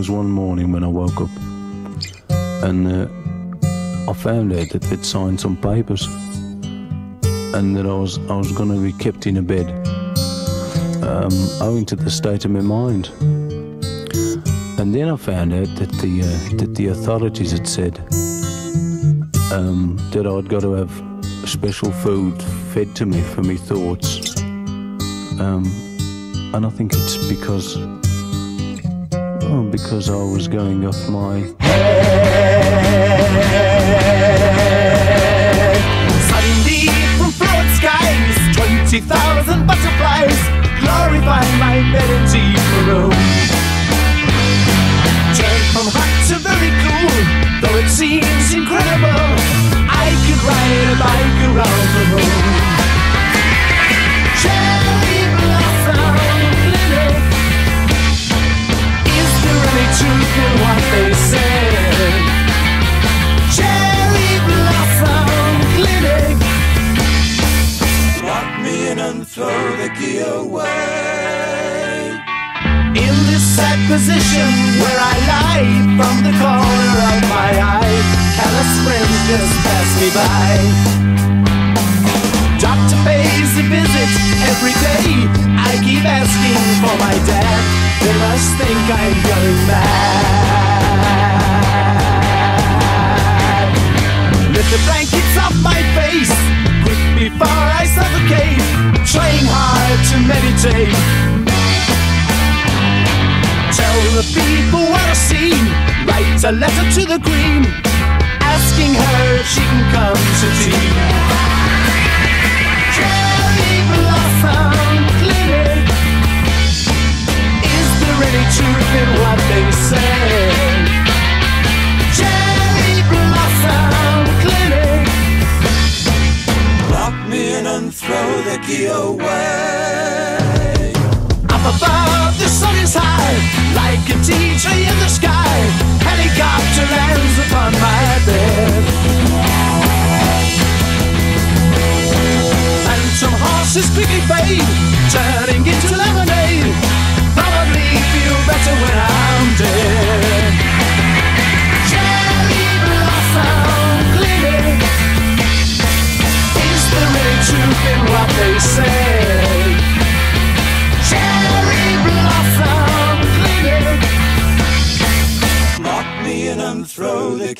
was one morning when I woke up, and uh, I found out that they'd signed some papers, and that I was I was going to be kept in a bed, um, owing to the state of my mind. And then I found out that the uh, that the authorities had said um, that I'd got to have special food fed to me for my thoughts. Um, and I think it's because oh, because I was going off my head. Suddenly from flood skies, 20,000 butterflies glorify my melody room. Turn from hot to very cool, though it seems incredible. I could ride a bike around the room. Position where I lie from the corner of my eye, callous friends just pass me by. Doctor pays a visit every day. I keep asking for my dad. They must think I'm going mad. Lift the blankets off my face quick before I suffocate. Trying hard to meditate. The people what I've seen. Write a letter to the Queen, asking her if she can come to tea. Like a tea tree in the sky. Helicopter lands upon my bed. Phantom horses quickly fade, turning into lemonade.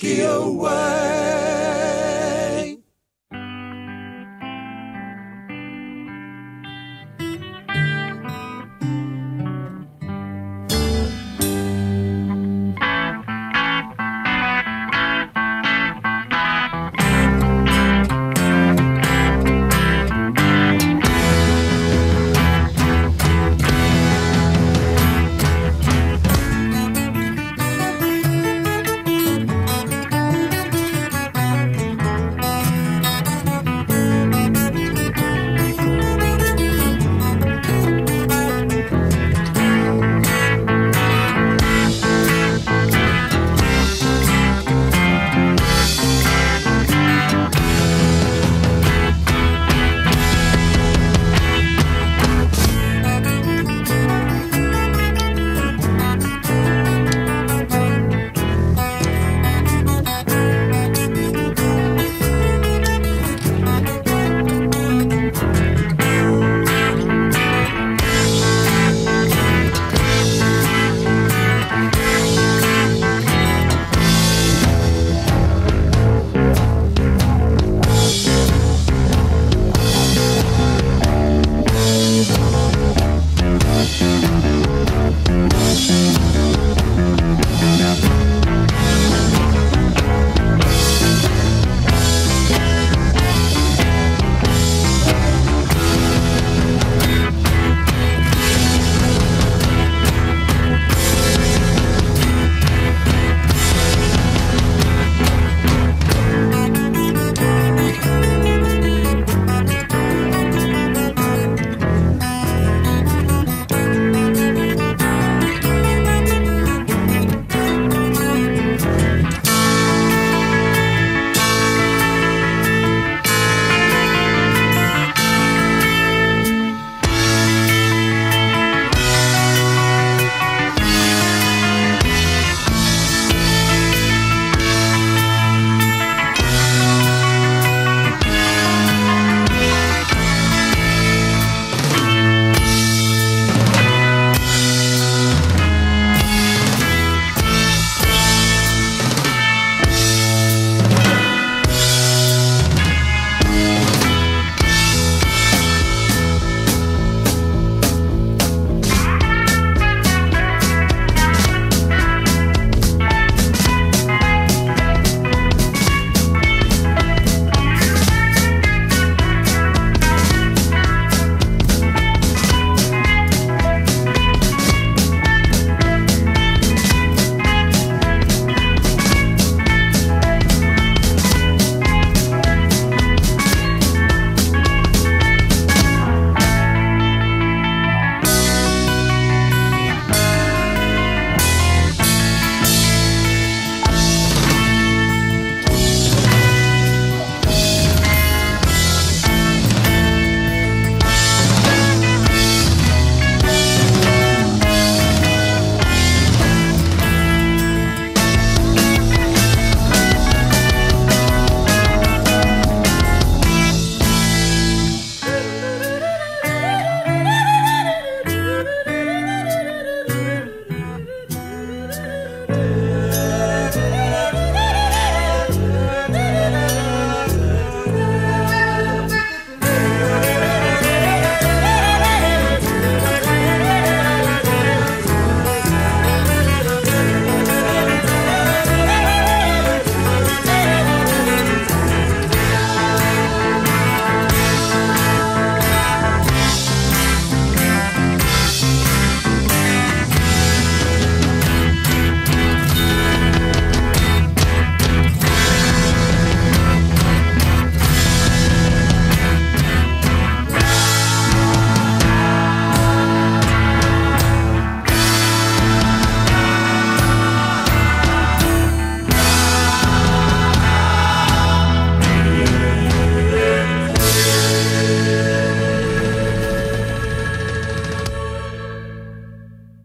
Clinic.